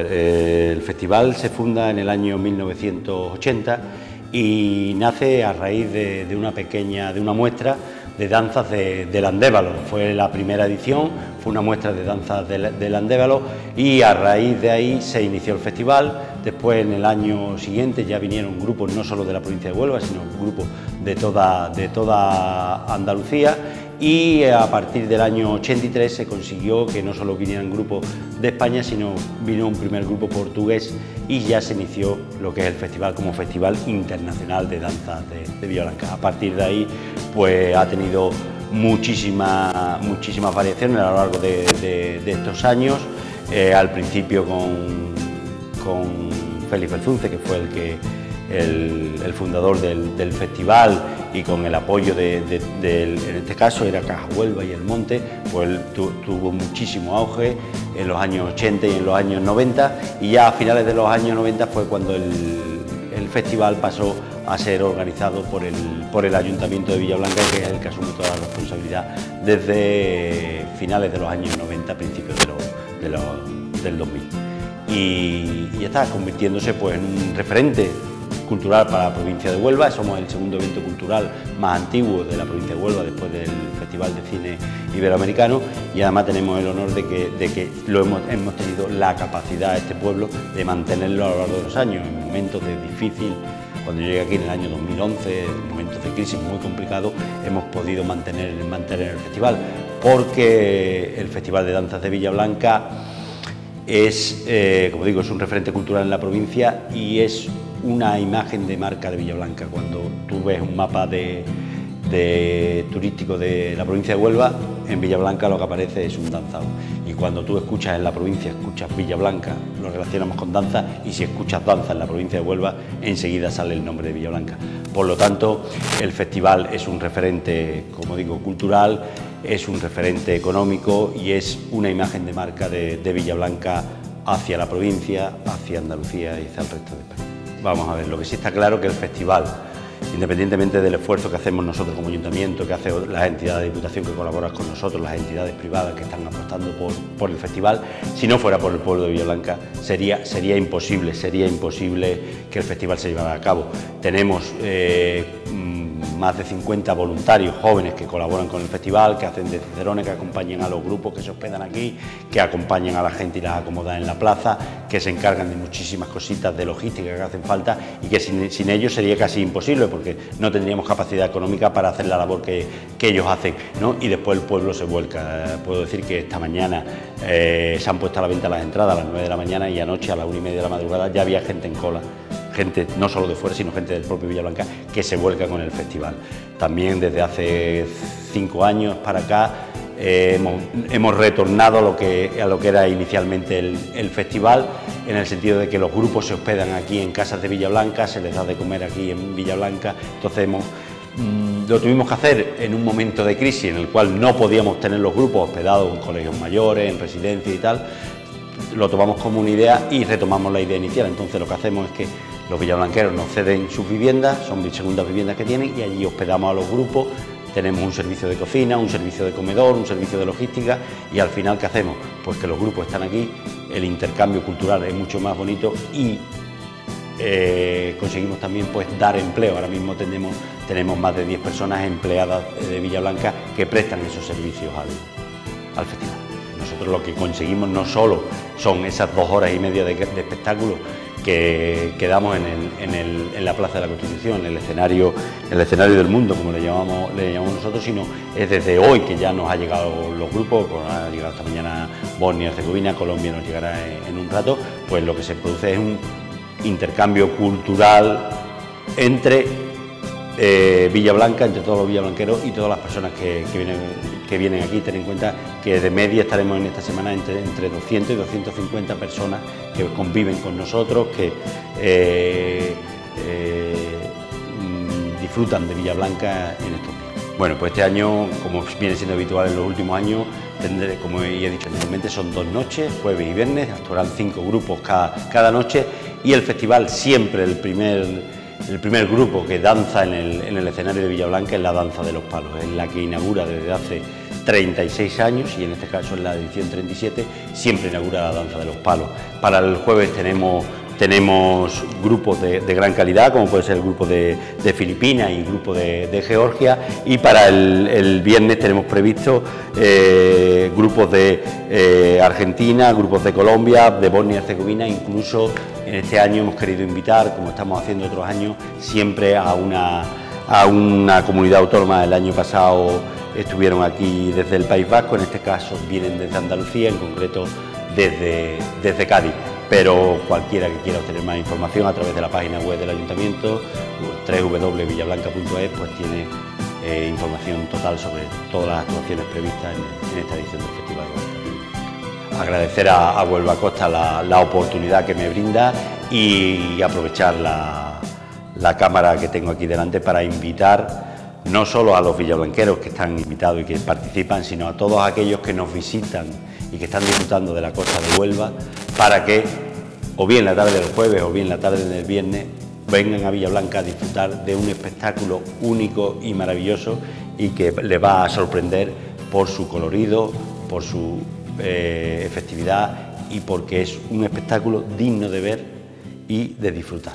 El festival se funda en el año 1980 y nace a raíz de, una pequeña, de una muestra de danzas de, del Andévalo. Fue la primera edición, fue una muestra de danzas del, del Andévalo y a raíz de ahí se inició el festival. Después en el año siguiente ya vinieron grupos no solo de la provincia de Huelva, sino grupos de toda, de toda Andalucía. Y a partir del año 83 se consiguió que no solo vinieran grupos de España, sino vino un primer grupo portugués y ya se inició lo que es el festival como Festival Internacional de Danza de, de A partir de ahí pues ha tenido muchísimas muchísimas variaciones a lo largo de, estos años, eh, al principio con, con Félix Belzunce, que fue el que el, fundador del, festival y con el apoyo de, en este caso era Caja Huelva y El Monte, pues tuvo muchísimo auge en los años 80 y en los años 90 y ya a finales de los años 90 fue cuando el, festival pasó a ser organizado por el, por el Ayuntamiento de Villablanca, que es el que asume toda la responsabilidad desde finales de los años 90, principios de del 2000. Y, está convirtiéndose pues, en un referente cultural para la provincia de Huelva. Somos el segundo evento cultural más antiguo de la provincia de Huelva después del Festival de Cine Iberoamericano y además tenemos el honor de que, de que lo hemos, hemos tenido la capacidad, este pueblo, de mantenerlo a lo largo de los años, en momentos de difícil cuando llegué aquí en el año 2011, en momentos de crisis muy complicados, hemos podido mantener, mantener el festival, porque el Festival de Danzas de Villa Blanca es, eh, como digo, es un referente cultural en la provincia y es una imagen de marca de Villablanca. Cuando tú ves un mapa de, turístico de la provincia de Huelva, en Villablanca lo que aparece es un danzado. Y cuando tú escuchas en la provincia, escuchas Villablanca, lo relacionamos con danza, y si escuchas danza en la provincia de Huelva, enseguida sale el nombre de Villablanca. Por lo tanto, el festival es un referente, como digo, cultural, es un referente económico y es una imagen de marca de, de Villablanca hacia la provincia, hacia Andalucía y hacia el resto de España. Vamos a ver, lo que sí está claro que el festival, independientemente del esfuerzo que hacemos nosotros como ayuntamiento, que hace las entidades de diputación que colaboran con nosotros, las entidades privadas que están apostando por, el festival, si no fuera por el pueblo de Villablanca, sería, sería imposible, sería imposible que el festival se llevara a cabo. Tenemos eh, más de 50 voluntarios jóvenes que colaboran con el festival, que hacen de cicerones, que acompañan a los grupos que se hospedan aquí, que acompañan a la gente y las acomodan en la plaza, que se encargan de muchísimas cositas de logística que hacen falta y que sin, ellos sería casi imposible porque no tendríamos capacidad económica para hacer la labor que, ellos hacen. ¿no? Y después el pueblo se vuelca. Puedo decir que esta mañana eh, se han puesto a la venta las entradas a las 9 de la mañana y anoche a las 1 y media de la madrugada ya había gente en cola gente no solo de fuera, sino gente del propio Villablanca que se vuelca con el festival. También desde hace cinco años para acá eh, hemos, retornado a lo, que, era inicialmente el, festival, en el sentido de que los grupos se hospedan aquí en casas de Villablanca, se les da de comer aquí en Villablanca, entonces mm, lo tuvimos que hacer en un momento de crisis en el cual no podíamos tener los grupos hospedados en colegios mayores, en residencias y tal, lo tomamos como una idea y retomamos la idea inicial. Entonces lo que hacemos es que los villablanqueros nos ceden sus viviendas, son segundas viviendas que tienen y allí hospedamos a los grupos, tenemos un servicio de cocina, un servicio de comedor, un servicio de logística y al final ¿qué hacemos? Pues que los grupos están aquí, el intercambio cultural es mucho más bonito y eh, conseguimos también pues dar empleo. Ahora mismo tenemos, tenemos más de 10 personas empleadas de Villablanca que prestan esos servicios al, festival. Nosotros lo que conseguimos no solo son esas dos horas y media de, de espectáculo, que quedamos en, la Plaza de la Constitución, en el escenario, el escenario del mundo, como le llamamos, le llamamos nosotros, sino es desde hoy que ya nos ha llegado los grupos, pues ha llegado esta mañana Bosnia y Herzegovina, Colombia nos llegará en, un rato, pues lo que se produce es un intercambio cultural entre eh, Villa Blanca, entre todos los villablanqueros y todas las personas que, vienen, que vienen aquí. Ten en cuenta que de media estaremos en esta semana entre, entre 200 y 250 personas que conviven con nosotros, que eh, eh, disfrutan de Villa Blanca en estos días. Bueno, pues este año, como viene siendo habitual en los últimos años, tendré, como he dicho anteriormente, son dos noches, jueves y viernes, actuarán cinco grupos cada, cada noche y el festival siempre el primer el primer grupo que danza en el, escenario de Villablanca es la danza de los palos, es la que inaugura desde hace 36 años y en este caso en la edición 37 siempre inaugura la danza de los palos. Para el jueves tenemos tenemos grupos de, gran calidad, como puede ser el grupo de, Filipinas y el grupo de, Georgia, y para el, viernes tenemos previsto eh, grupos de eh, Argentina, grupos de Colombia, de Bosnia y Herzegovina, incluso en este año hemos querido invitar, como estamos haciendo otros años, siempre a una, a una comunidad autónoma. El año pasado estuvieron aquí desde el País Vasco, en este caso vienen desde Andalucía, en concreto desde, desde Cádiz. Pero cualquiera que quiera obtener más información a través de la página web del ayuntamiento, www.villablanca.es, pues tiene eh, información total sobre todas las actuaciones previstas en, esta edición del Festival Agradecer a, Huelva Costa la, oportunidad que me brinda y aprovechar la, la cámara que tengo aquí delante para invitar no solo a los villablanqueros que están invitados y que participan, sino a todos aquellos que nos visitan y que están disfrutando de la costa de Huelva para que o bien la tarde del jueves o bien la tarde del viernes vengan a Villablanca a disfrutar de un espectáculo único y maravilloso y que les va a sorprender por su colorido, por su eh, efectividad y porque es un espectáculo digno de ver y de disfrutar.